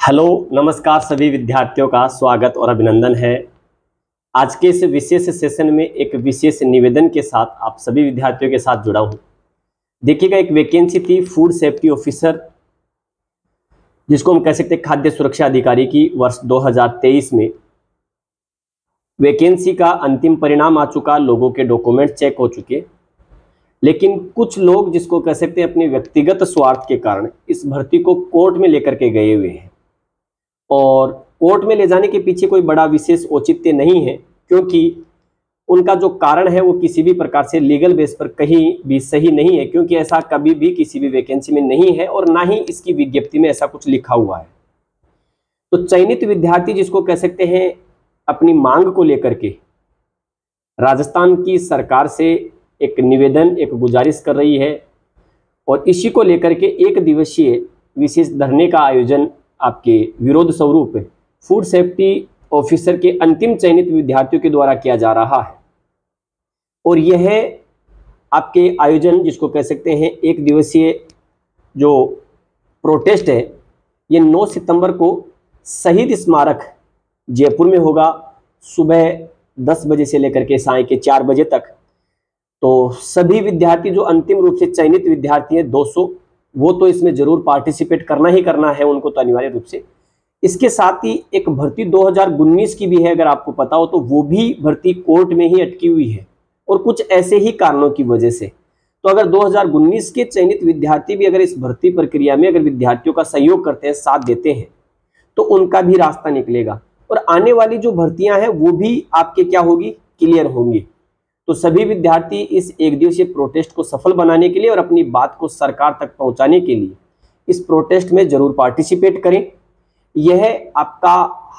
Hello, नमस्कार सभी विद्यार्थियों का स्वागत और अभिनंदन है। आज के इस विशेष सेशन में एक विशेष निवेदन के साथ आप सभी विद्यार्थियों के साथ जुड़ा हूँ। देखिएगा, एक वैकेंसी थी फ़ूड सेफ्टी ऑफिसर जिसको हम कह सकते हैं खाद्य सुरक्षा अधिकारी की वर्ष 2023 में। वैकेंसी का अंतिम परिणाम आ चुका, लोगों के डॉक्यूमेंट चेक हो चुके। लेकिन कुछ लोग जिसको कह सकते हैं अपने व्यक्तिगत स्वार्थ के कारण इस भर्ती को कोर्ट में लेकर के गए हुए हैं। और कोर्ट में ले जाने के पीछे कोई बड़ा विशेष औचित्य नहीं है, क्योंकि उनका जो कारण है वो किसी भी प्रकार से लीगल बेस पर कहीं भी सही नहीं है, क्योंकि ऐसा कभी भी किसी भी वैकेंसी में नहीं है और ना ही इसकी विज्ञप्ति में ऐसा कुछ लिखा हुआ है। तो चयनित विद्यार्थी जिसको कह सकते हैं, अपनी मांग को लेकर के राजस्थान की सरकार से एक निवेदन, एक गुजारिश कर रही है और इसी को लेकर के एक दिवसीय विशेष धरने का आयोजन आपके विरोध स्वरूप फ़ूड सेफ्टी ऑफिसर के अंतिम चयनित विद्यार्थियों के द्वारा किया जा रहा है। और यह आपके आयोजन, जिसको कह सकते हैं, एक दिवसीय जो प्रोटेस्ट है, ये 9 सितंबर को शहीद स्मारक जयपुर में होगा, सुबह 10 बजे से लेकर के साय के 4 बजे तक। तो सभी विद्यार्थी जो अंतिम रूप से चयनित विद्यार्थी हैं 200 वो तो इसमें ज़रूर पार्टिसिपेट करना ही करना है उनको तो अनिवार्य रूप से। इसके साथ ही एक भर्ती 2019 की भी है, अगर आपको पता हो तो वो भी भर्ती कोर्ट में ही अटकी हुई है, और कुछ ऐसे ही कारणों की वजह से। तो अगर 2019 के चयनित विद्यार्थी भी अगर इस भर्ती प्रक्रिया में अगर विद्यार्थियों का सहयोग करते हैं, साथ देते हैं तो उनका भी रास्ता निकलेगा। और आने वाली जो भर्तियाँ हैं, वो भी आपके क्या होगी? क्लियर होंगी। तो सभी विद्यार्थी इस एक दिवसीय प्रोटेस्ट को सफल बनाने के लिए और अपनी बात को सरकार तक पहुँचाने के लिए इस प्रोटेस्ट में ज़रूर पार्टिसिपेट करें। यह आपका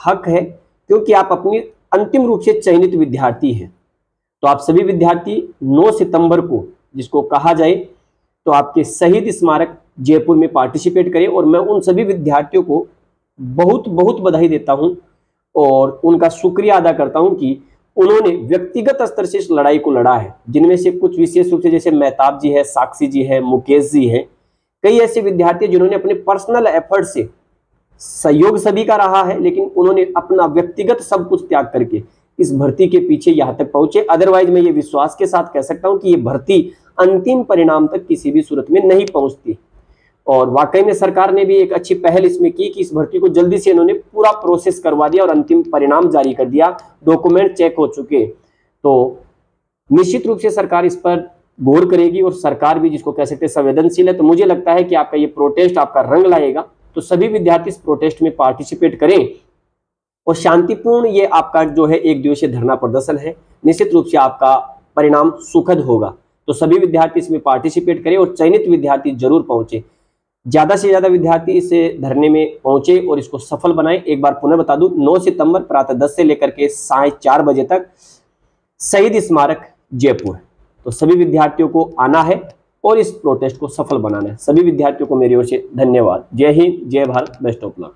हक है, क्योंकि आप अपनी अंतिम रूप से चयनित विद्यार्थी हैं। तो आप सभी विद्यार्थी 9 सितंबर को, जिसको कहा जाए तो आपके शहीद स्मारक जयपुर में पार्टिसिपेट करें और मैं उन सभी विद्यार्थियों को बहुत बहुत बधाई देता हूँ और उनका शुक्रिया अदा करता हूँ कि उन्होंने व्यक्तिगत स्तर से इस लड़ाई को लड़ा है। जिनमें से कुछ विशेष रूप से जैसे मेहताब जी है, साक्षी जी है, मुकेश जी है, कई ऐसे विद्यार्थी जिन्होंने अपने पर्सनल एफर्ट से सहयोग सभी का रहा है, लेकिन उन्होंने अपना व्यक्तिगत सब कुछ त्याग करके इस भर्ती के पीछे यहाँ तक पहुँचे। अदरवाइज़ मैं ये विश्वास के साथ कह सकता हूँ कि ये भर्ती अंतिम परिणाम तक किसी भी सूरत में नहीं पहुँचती। और वाकई में सरकार ने भी एक अच्छी पहल इसमें की कि इस भर्ती को जल्दी से इन्होंने पूरा प्रोसेस करवा दिया और अंतिम परिणाम जारी कर दिया। डॉक्यूमेंट चेक हो चुके। तो निश्चित रूप से सरकार इस पर गौर करेगी और सरकार भी जिसको कह सकते संवेदनशील है। तो मुझे लगता है कि आपका ये प्रोटेस्ट आपका रंग लाएगा। तो सभी विद्यार्थी इस प्रोटेस्ट में पार्टिसिपेट करें। और शांतिपूर्ण ये आपका जो है एक दिवसीय धरना प्रदर्शन है। निश्चित रूप से आपका परिणाम सुखद होगा। तो सभी विद्यार्थी इसमें पार्टिसिपेट करें और चयनित विद्यार्थी ज़रूर पहुँचे। ज़्यादा से ज़्यादा विद्यार्थी इस धरने में पहुँचे और इसको सफल बनाए। एक बार पुनः बता दू, नौ सितंबर प्रातः 10 से लेकर के साय चार बजे तक शहीद स्मारक जयपुर। तो सभी विद्यार्थियों को आना है और इस प्रोटेस्ट को सफल बनाना है। सभी विद्यार्थियों को मेरी ओर से धन्यवाद। जय हिंद, जय भारत बेस्ट ऑफ़ लक